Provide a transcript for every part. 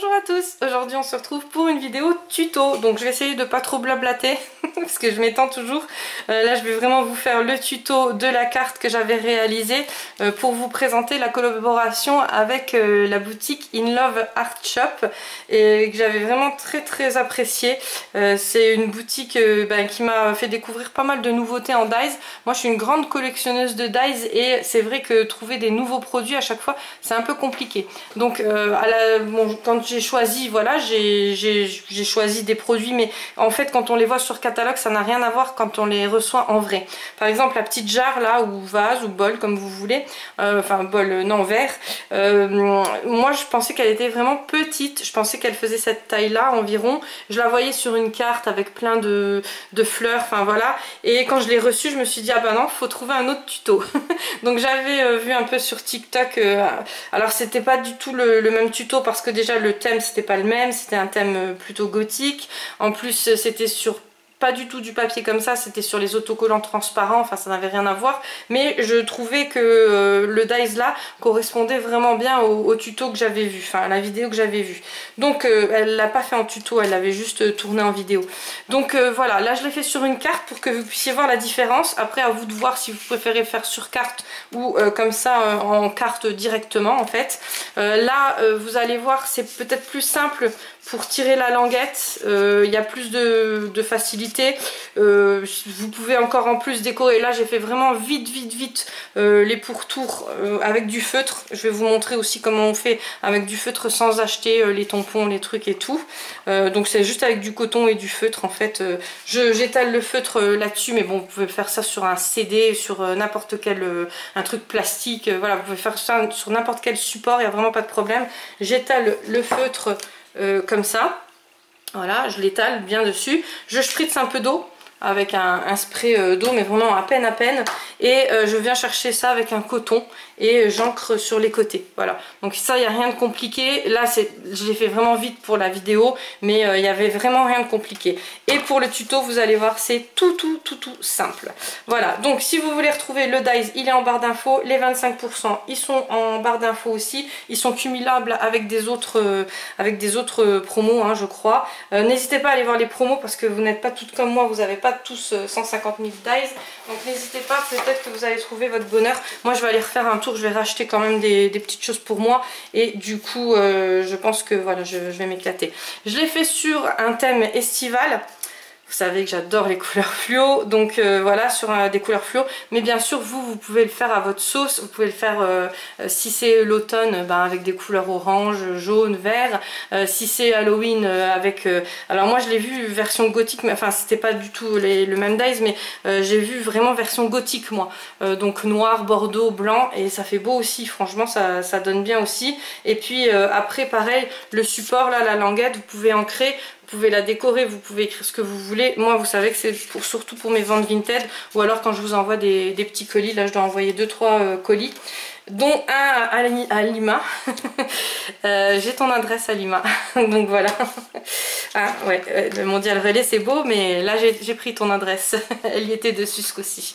Bonjour à tous, aujourd'hui on se retrouve pour une vidéo tuto, donc je vais essayer de pas trop blablater parce que je m'étends toujours. Euh, là je vais vraiment vous faire le tuto de la carte que j'avais réalisée euh, pour vous présenter la collaboration avec euh, la boutique In Love Art Shop et que j'avais vraiment très très apprécié. C'est une boutique ben, qui m'a fait découvrir pas mal de nouveautés en dies. Moi je suis une grande collectionneuse de dies et c'est vrai que trouver des nouveaux produits à chaque fois c'est un peu compliqué. Donc à la, j'ai choisi, voilà, j'ai choisi des produits, mais en fait quand on les voit sur catalogue, ça n'a rien à voir quand on les reçoit en vrai. Par exemple la petite jarre là, ou vase, ou bol, comme vous voulez, euh, enfin bol, euh, non, verre, euh, moi je pensais qu'elle était vraiment petite, je pensais qu'elle faisait cette taille là environ, je la voyais sur une carte avec plein de, fleurs, enfin voilà, et quand je l'ai reçue, je me suis dit, ah bah non, faut trouver un autre tuto. Donc j'avais vu un peu sur TikTok, alors c'était pas du tout le, le même tuto parce que déjà le thème c'était pas le même, c'était un thème euh, plutôt gothique. En plus c'était sur pas du tout du papier comme ça, c'était sur les autocollants transparents, enfin ça n'avait rien à voir, mais je trouvais que euh, le dies là correspondait vraiment bien au, tuto que j'avais vu, enfin à la vidéo que j'avais vue. Donc euh, elle l'a pas fait en tuto, elle l'avait juste tourné en vidéo. Donc euh, voilà, là je l'ai fait sur une carte pour que vous puissiez voir la différence, après à vous de voir si vous préférez faire sur carte ou comme ça en carte directement en fait. là vous allez voir c'est peut-être plus simple pour tirer la languette, il y a plus de facilité euh, vous pouvez encore en plus décorer. Là j'ai fait vraiment vite vite vite euh, les pourtours euh, avec du feutre. Je vais vous montrer aussi comment on fait avec du feutre sans acheter les tampons, les trucs et tout. donc c'est juste avec du coton et du feutre en fait. J'étale le feutre là-dessus mais bon vous pouvez faire ça sur un CD, sur n'importe quel un truc plastique. voilà vous pouvez faire ça sur n'importe quel support, il n'y a vraiment pas de problème. J'étale le feutre comme ça. Voilà, je l'étale bien dessus. Je spritz un peu d'eau avec un, spray euh, d'eau mais vraiment à peine à peine. Et euh, je viens chercher ça avec un coton et j'encre sur les côtés. Voilà. Donc ça il n'y a rien de compliqué. Là je l'ai fait vraiment vite pour la vidéo mais euh, il n'y avait vraiment rien de compliqué. Et pour le tuto vous allez voir c'est tout tout tout tout simple. Voilà. Donc si vous voulez retrouver le dies il est en barre d'infos. Les 25% ils sont en barre d'infos aussi. Ils sont cumulables avec des autres avec des autres promos hein, je crois. N'hésitez pas à aller voir les promos parce que vous n'êtes pas toutes comme moi vous n'avez pas tous 150 000 dies. Donc n'hésitez pas, peut-être que vous allez trouver votre bonheur. Moi je vais aller refaire un tour, je vais racheter quand même des, petites choses pour moi. Et du coup, euh, je pense que voilà, je vais m'éclater. Je l'ai fait sur un thème estival. Vous savez que j'adore les couleurs fluo, donc euh, voilà, sur euh, des couleurs fluo. Mais bien sûr, vous, vous pouvez le faire à votre sauce. Vous pouvez le faire, euh, si c'est l'automne, ben, avec des couleurs orange, jaune, vert. si c'est Halloween, avec... alors moi, je l'ai vu version gothique, mais enfin, c'était pas du tout le même dice, mais j'ai vu vraiment version gothique, moi. donc noir, bordeaux, blanc, et ça fait beau aussi. Franchement, ça, ça donne bien aussi. Et puis après, pareil, le support, là, la languette, vous pouvez ancrer pouvez la décorer, vous pouvez écrire ce que vous voulez. Moi, vous savez que c'est pour, surtout pour mes ventes vintage ou alors quand je vous envoie des, petits colis. Là, je dois envoyer 2-3 euh, colis dont un à, Lima. Euh, j'ai ton adresse à Lima, donc voilà. Ah ouais, euh, le Mondial Relais c'est beau, mais là j'ai pris ton adresse. Elle y était dessus ce coup-ci.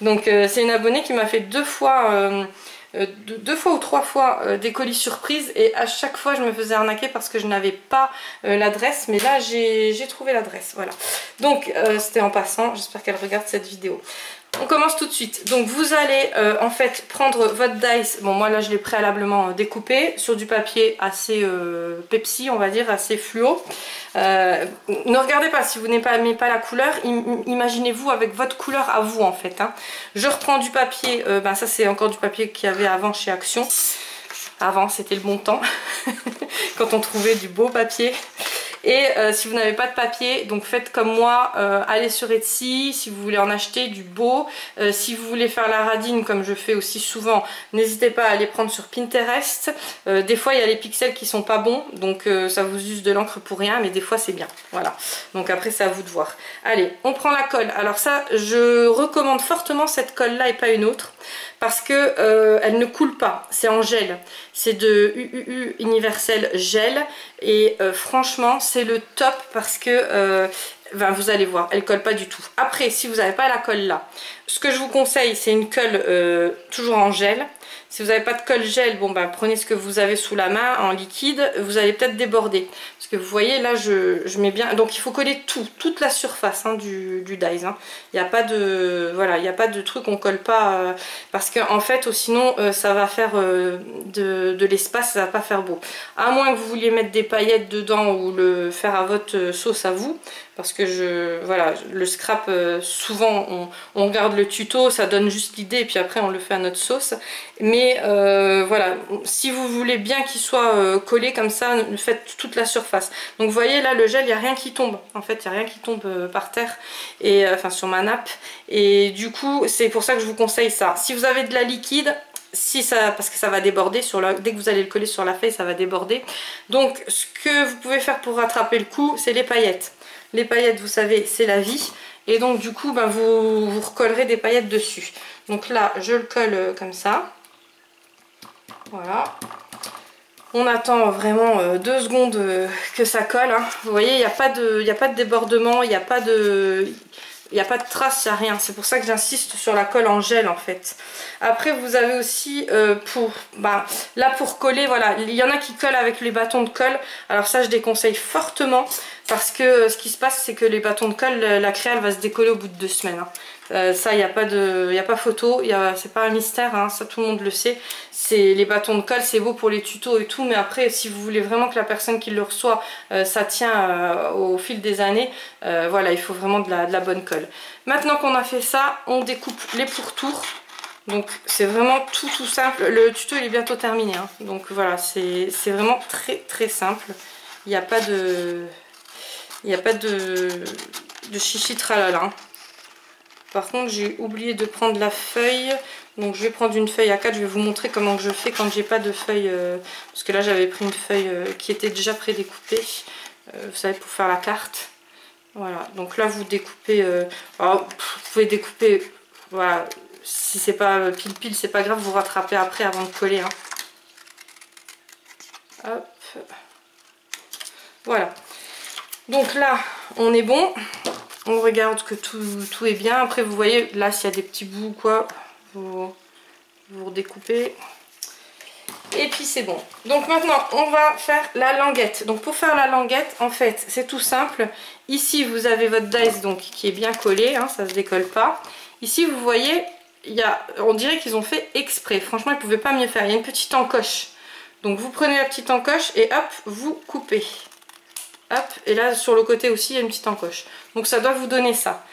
Donc c'est une abonnée qui m'a fait deux fois euh, deux, fois ou trois fois euh, des colis surprises et à chaque fois je me faisais arnaquer parce que je n'avais pas euh, l'adresse mais là j'ai trouvé l'adresse. Voilà. Donc c'était en passant. J'espère qu'elle regarde cette vidéo on commence tout de suite. Donc vous allez euh, en fait prendre votre dice. Bon moi là je l'ai préalablement euh, découpé sur du papier assez euh, Pepsi on va dire, assez fluo. ne regardez pas si vous n'aimez pas, la couleur. Imaginez-vous avec votre couleur à vous en fait. Hein. Je reprends du papier. ben ça c'est encore du papier qu'il y avait avant chez Action. Avant c'était le bon temps. Quand on trouvait du beau papier. Et euh, si vous n'avez pas de papier, donc faites comme moi, euh, allez sur Etsy si vous voulez en acheter du beau. Euh, si vous voulez faire la radine comme je fais aussi souvent, n'hésitez pas à aller prendre sur Pinterest. des fois il y a les pixels qui sont pas bons, donc ça vous use de l'encre pour rien, mais des fois c'est bien. Voilà, donc après c'est à vous de voir. Allez, on prend la colle. Alors ça, je recommande fortement cette colle là et pas une autre parce que elle ne coule pas, c'est en gel. C'est de UUU Universel Gel et franchement le top parce que euh, vous allez voir, elle colle pas du tout. Après, si vous n'avez pas la colle là, ce que je vous conseille, c'est une colle euh, toujours en gel. Si vous n'avez pas de colle gel, bon ben prenez ce que vous avez sous la main en liquide, vous allez peut-être déborder. Parce que vous voyez là je, mets bien, donc il faut coller tout, toute la surface hein, du, du dies. Hein. Il n'y a pas de, voilà, il n'y a pas de truc, on colle pas, euh, parce qu'en en fait sinon euh, ça va faire euh, de, de l'espace, ça va pas faire beau. À moins que vous vouliez mettre des paillettes dedans ou le faire à votre sauce à vous, parce que je voilà le scrap souvent on, regarde le tuto ça donne juste l'idée et puis après on le fait à notre sauce mais euh, voilà, si vous voulez bien qu'il soit euh, collé comme ça, faites toute la surface. Donc vous voyez là le gel, il n'y a rien qui tombe. En fait, il n'y a rien qui tombe euh, par terre, et enfin sur ma nappe. Et du coup, c'est pour ça que je vous conseille ça. Si vous avez de la liquide, si ça, parce que ça va déborder, sur dès que vous allez le coller sur la feuille, ça va déborder. Donc ce que vous pouvez faire pour rattraper le coup, c'est les paillettes. Les paillettes, vous savez, c'est la vie. Et donc du coup, ben, vous, vous recollerez des paillettes dessus. Donc là, je le colle comme ça. Voilà. On attend vraiment euh, deux secondes euh, que ça colle. Hein. Vous voyez, il n'y a, pas de, a pas de débordement, il n'y a pas de... Il a pas de traces, il n'y a rien. C'est pour ça que j'insiste sur la colle en gel en fait. Après vous avez aussi euh, pour... Bah, là pour coller, voilà. Il y en a qui collent avec les bâtons de colle. Alors ça je déconseille fortement. Parce que ce qui se passe c'est que les bâtons de colle, la créale va se décoller au bout de deux semaines. Hein. Euh, ça, il n'y a, pas de, a pas photo, c'est pas un mystère, hein, ça tout le monde le sait. Les bâtons de colle, c'est beau pour les tutos et tout, mais après, si vous voulez vraiment que la personne qui le reçoit, euh, ça tient euh, au fil des années, voilà, il faut vraiment de la, bonne colle. Maintenant qu'on a fait ça, on découpe les pourtours. Donc c'est vraiment tout tout simple. Le tuto il est bientôt terminé. Hein. Donc voilà, c'est vraiment très très simple. Il n'y a pas de... Il n'y a pas de, de chichi. Hein. Par contre, j'ai oublié de prendre la feuille. Donc je vais prendre une feuille à 4. Je vais vous montrer comment je fais quand j'ai pas de feuille. Euh, parce que là, j'avais pris une feuille euh, qui était déjà prédécoupée. Euh, vous savez, pour faire la carte. Voilà. Donc là, vous découpez... vous pouvez découper... Voilà. Si c'est pas pile pile, c'est pas grave. Vous rattrapez après avant de coller. Hein. Hop. Voilà. Donc là, on est bon on regarde que tout, est bien. Après, vous voyez, là, s'il y a des petits bouts ou quoi, vous, vous redécoupez. Et puis c'est bon. Donc maintenant, on va faire la languette. Donc pour faire la languette, en fait, c'est tout simple. Ici, vous avez votre dice donc, qui est bien collé, hein, ça ne se décolle pas. Ici, vous voyez, on dirait qu'ils ont fait exprès. Franchement, ils ne pouvaient pas mieux faire. Il y a une petite encoche. Donc vous prenez la petite encoche et hop, vous coupez. Et là sur le côté aussi il y a une petite encoche. Donc ça doit vous donner ça.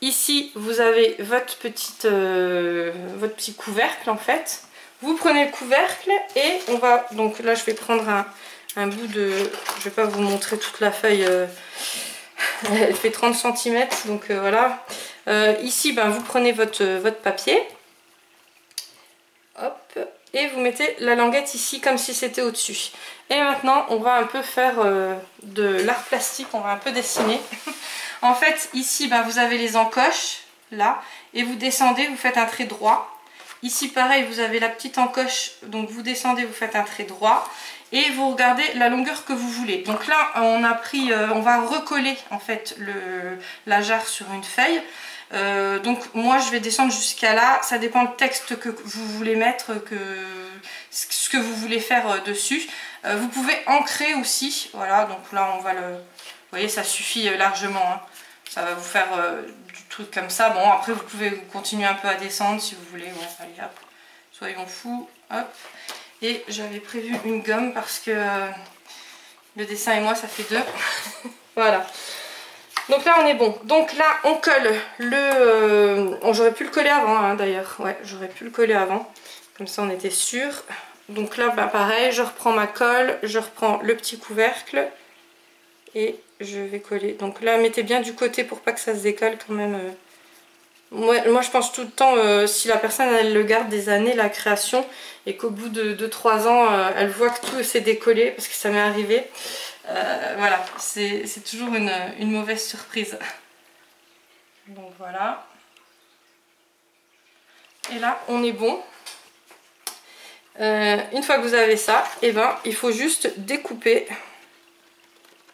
Ici vous avez votre, petite, euh, votre petit couvercle en fait. Vous prenez le couvercle et on va, donc là je vais prendre un, bout de, je vais pas vous montrer toute la feuille, euh, elle fait 30 cm donc euh, voilà. ici ben, vous prenez votre, votre papier. Hop, vous mettez la languette ici comme si c'était au-dessus. Et maintenant on va un peu faire euh, de l'art plastique, on va un peu dessiner. en fait ici bah, vous avez les encoches là et vous descendez, vous faites un trait droit. Ici pareil vous avez la petite encoche donc vous descendez, vous faites un trait droit et vous regardez la longueur que vous voulez. Donc là on a pris, euh, on va recoller en fait la jarre sur une feuille. Euh, donc moi je vais descendre jusqu'à là, ça dépend le texte que vous voulez mettre, que, ce que vous voulez faire euh, dessus. Euh, vous pouvez ancrer aussi, voilà, donc là on va le... Vous voyez ça suffit largement, hein. ça va vous faire du truc comme ça. Bon après vous pouvez continuer un peu à descendre si vous voulez, ouais, allez hop, soyons fous, hop. Et j'avais prévu une gomme parce que le dessin et moi ça fait deux, voilà. Donc là on est bon. Donc là on colle le... Euh, j'aurais pu le coller avant hein, d'ailleurs. Ouais j'aurais pu le coller avant. Comme ça on était sûr. Donc là bah, pareil je reprends ma colle. Je reprends le petit couvercle. Et je vais coller. Donc là mettez bien du côté pour pas que ça se décolle quand même. Euh. Moi, je pense tout le temps euh, si la personne elle le garde des années la création et qu'au bout de 2-3 ans elle voit que tout s'est décollé parce que ça m'est arrivé euh, voilà, c'est toujours une, mauvaise surprise. Donc voilà. Et là, on est bon. Euh, une fois que vous avez ça, eh ben, il faut juste découper.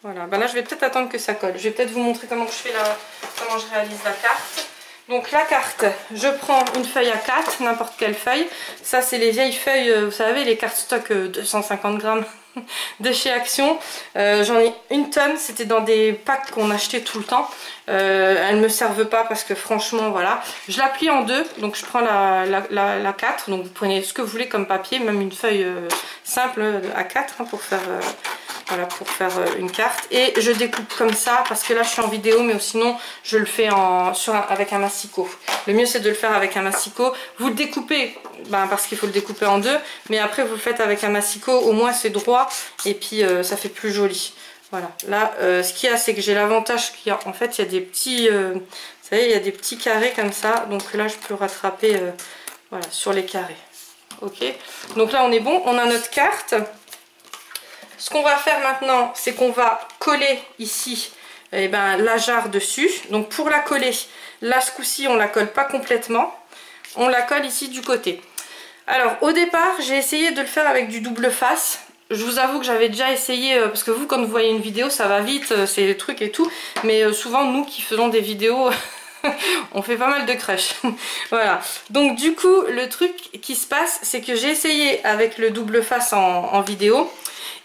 Voilà, ben là je vais peut-être attendre que ça colle. Je vais peut-être vous montrer comment je fais la, comment je réalise la carte. Donc la carte, je prends une feuille à 4, n'importe quelle feuille. Ça c'est les vieilles feuilles, euh, vous savez, les cartes stock 250 grammes de chez Action. Euh, j'en ai une tonne, c'était dans des packs qu'on achetait tout le temps. Euh, elles ne me servent pas parce que franchement, voilà. Je la plie en deux, donc je prends la, la, 4. Donc vous prenez ce que vous voulez comme papier, même une feuille euh, simple à 4 hein, pour faire... voilà, pour faire une carte. Et je découpe comme ça, parce que là je suis en vidéo, mais sinon je le fais en, avec un massicot. Le mieux c'est de le faire avec un massicot. Vous le découpez, ben, parce qu'il faut le découper en deux, mais après vous le faites avec un massicot, au moins c'est droit et puis euh, ça fait plus joli. Voilà, là euh, ce qu'il y a c'est que j'ai l'avantage qu'il y a en fait il y a des petits, euh, carrés comme ça, donc là je peux rattraper sur les carrés. Ok, donc là on est bon, on a notre carte. Ce qu'on va faire maintenant c'est qu'on va coller ici eh ben, la jarre dessus. Donc pour la coller, là ce coup-ci on la colle pas complètement, on la colle ici du côté. Alors au départ j'ai essayé de le faire avec du double face je vous avoue que j'avais déjà essayé, euh, parce que vous quand vous voyez une vidéo ça va vite, euh, c'est des trucs et tout, mais euh, souvent nous qui faisons des vidéos, on fait pas mal de crush. voilà, donc du coup le truc qui se passe c'est que j'ai essayé avec le double face en vidéo,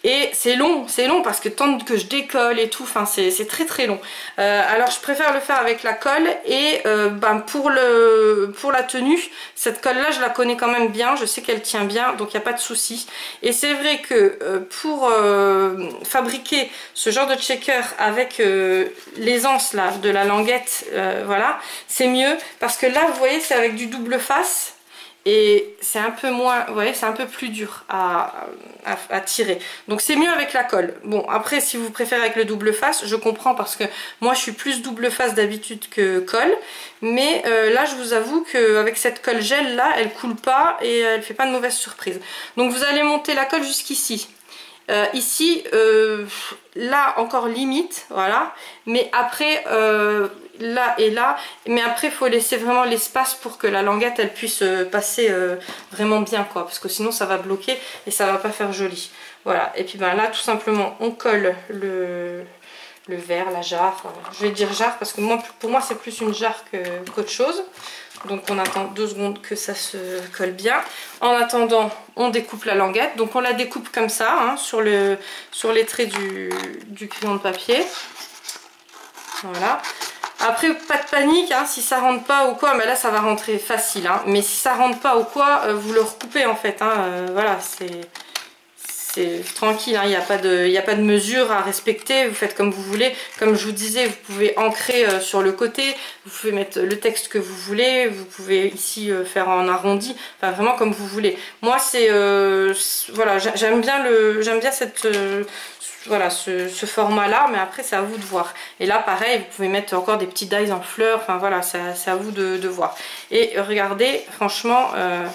et c'est long, c'est long parce que tant que je décolle et tout, enfin c'est très très long. Euh, alors je préfère le faire avec la colle et euh, ben, pour, le, pour la tenue, cette colle là je la connais quand même bien, je sais qu'elle tient bien donc il n'y a pas de souci. Et c'est vrai que euh, pour fabriquer ce genre de checker avec l'aisance là de la languette, voilà, c'est mieux parce que là vous voyez c'est avec du double face et c'est un peu moins, vous voyez, c'est un peu plus dur à, tirer. Donc c'est mieux avec la colle. Bon, après, si vous préférez avec le double face, je comprends parce que moi, je suis plus double face d'habitude que colle. Mais euh, là, je vous avoue qu'avec cette colle gel là, elle coule pas et elle fait pas de mauvaise surprise. Donc vous allez monter la colle jusqu'ici. Euh, ici, euh, là encore limite, voilà. Mais après, là et là. Mais après, il faut laisser vraiment l'espace pour que la languette, elle puisse euh, passer euh, vraiment bien, quoi. Parce que sinon, ça va bloquer et ça va pas faire joli. Voilà. Et puis ben là, tout simplement, on colle le, le verre, la jarre. Je vais dire jarre parce que moi, pour moi, c'est plus une jarre qu'autre chose. Donc on attend deux secondes que ça se colle bien. En attendant, on découpe la languette. Donc on la découpe comme ça, hein, sur, le, sur les traits du, du crayon de papier. Voilà. Après, pas de panique, hein, si ça rentre pas ou quoi, mais là ça va rentrer facile. Hein. mais si ça rentre pas ou quoi, euh, vous le recoupez en fait. Hein, euh, voilà, c'est c'est tranquille, il n'y a, pas de, a pas de mesure à respecter, vous faites comme vous voulez. Comme je vous disais, vous pouvez ancrer euh, sur le côté, vous pouvez mettre le texte que vous voulez, vous pouvez ici faire en arrondi, enfin vraiment comme vous voulez. Moi c'est, voilà, j'aime bien, le, bien cette, voilà ce, format là mais après c'est à vous de voir et là pareil vous pouvez mettre encore des petits dies en fleurs enfin voilà c'est à vous de, voir et regardez franchement euh,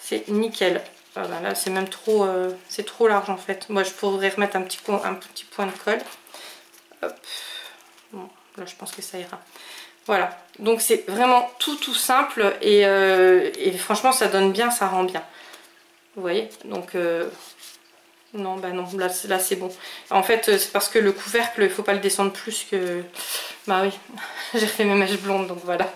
c'est nickel voilà, là c'est même trop euh, trop large en fait moi je pourrais remettre un petit, un petit point de colle Hop. bon là je pense que ça ira voilà donc c'est vraiment tout tout simple et, euh, et, franchement ça donne bien ça rend bien vous voyez? Donc non, bah non, là, là c'est bon. En fait, euh, c'est parce que le couvercle, il faut pas le descendre plus que... Bah oui, j'ai refait mes mèches blondes, donc voilà.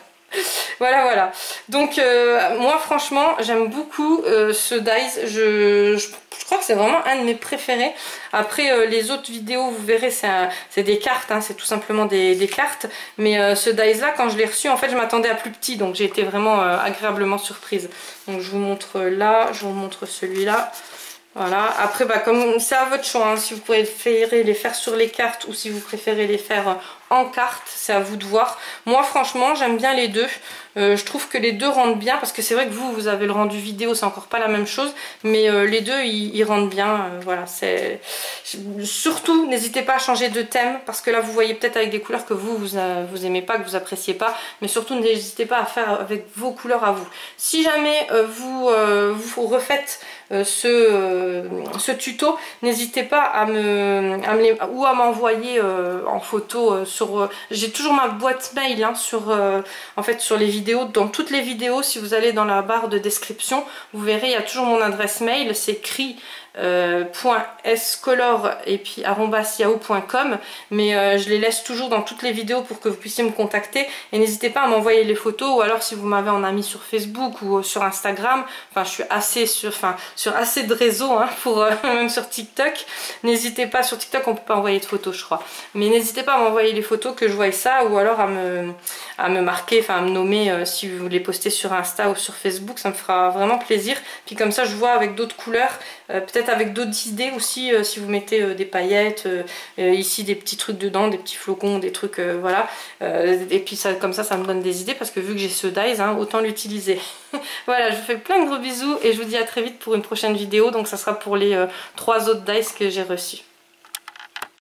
Voilà, voilà. Donc, euh, moi, franchement, j'aime beaucoup euh, ce dice. Je, crois que c'est vraiment un de mes préférés. Après, les autres vidéos, vous verrez, c'est des cartes, hein, c'est tout simplement des, cartes. Mais ce dice-là, quand je l'ai reçu, en fait, je m'attendais à plus petit, donc j'ai été vraiment agréablement surprise. Donc, je vous montre là, je vous montre celui-là. Voilà, après bah, comme c'est à votre choix, hein, si vous préférez les faire sur les cartes ou si vous préférez les faire en carte, c'est à vous de voir. Moi franchement j'aime bien les deux, euh, je trouve que les deux rendent bien parce que c'est vrai que vous, vous avez le rendu vidéo, c'est encore pas la même chose, mais euh, les deux ils, rendent bien, euh, voilà, c'est... Surtout n'hésitez pas à changer de thème parce que là vous voyez peut-être avec des couleurs que vous, vous, aimez pas, que vous appréciez pas, mais surtout n'hésitez pas à faire avec vos couleurs à vous. Si jamais vous, vous refaites ce, ce tuto, n'hésitez pas à me, ou à m'envoyer en photo euh, j'ai toujours ma boîte mail hein, sur, euh, en fait, sur les vidéos. Dans toutes les vidéos, si vous allez dans la barre de description, vous verrez, il y a toujours mon adresse mail. C'est écrit .scolor et puis mais je les laisse toujours dans toutes les vidéos pour que vous puissiez me contacter. Et n'hésitez pas à m'envoyer les photos ou alors si vous m'avez en ami sur Facebook ou sur Instagram. Enfin je suis assez sur, sur assez de réseaux hein, pour même sur TikTok. N'hésitez pas sur TikTok on peut pas envoyer de photos je crois. Mais n'hésitez pas à m'envoyer les photos que je vois ça ou alors à me, à me marquer enfin à me nommer si vous voulez poster sur Insta ou sur Facebook. Ça me fera vraiment plaisir. Puis comme ça je vois avec d'autres couleurs peut-être avec d'autres idées aussi euh, si vous mettez euh, des paillettes, euh, ici des petits trucs dedans, des petits flocons, des trucs voilà. et puis ça, comme ça ça me donne des idées parce que vu que j'ai ce dies, hein, autant l'utiliser. voilà, je vous fais plein de gros bisous et je vous dis à très vite pour une prochaine vidéo. Donc ça sera pour les trois autres dice que j'ai reçus.